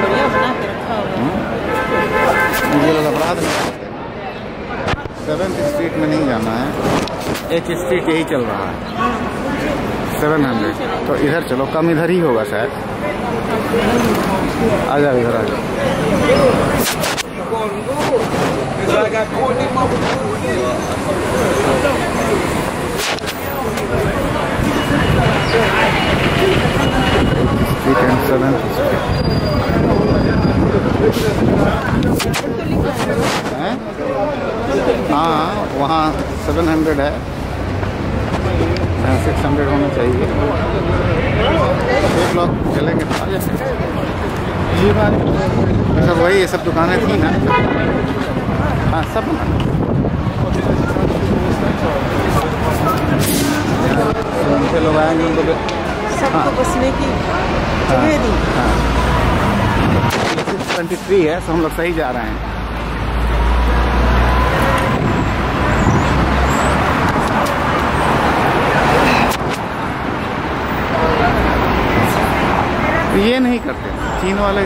बढ़िया बना के रखा हुआ है। ये लोग अपराध नहीं करते सेवन स्ट्रीट में नहीं जाना है। एक स्ट्रीट यही चल रहा है। सेवन हंड्रेड तो इधर चलो कम इधर ही होगा शायद। आ जाओ इधर आ जाओ स्ट्रीट एंड सेवन हैं, वहाँ सेवन हंड्रेड है। सिक्स हंड्रेड होना चाहिए। एक लोग चलेंगे। सब वही ये सब दुकानें थी ना। हाँ सब। उनसे लोग आएँगे उनको सबको बसने की जगह दी। ट्वेंटी थ्री है तो हम लोग सही जा रहे हैं। ये नहीं करते चीन वाले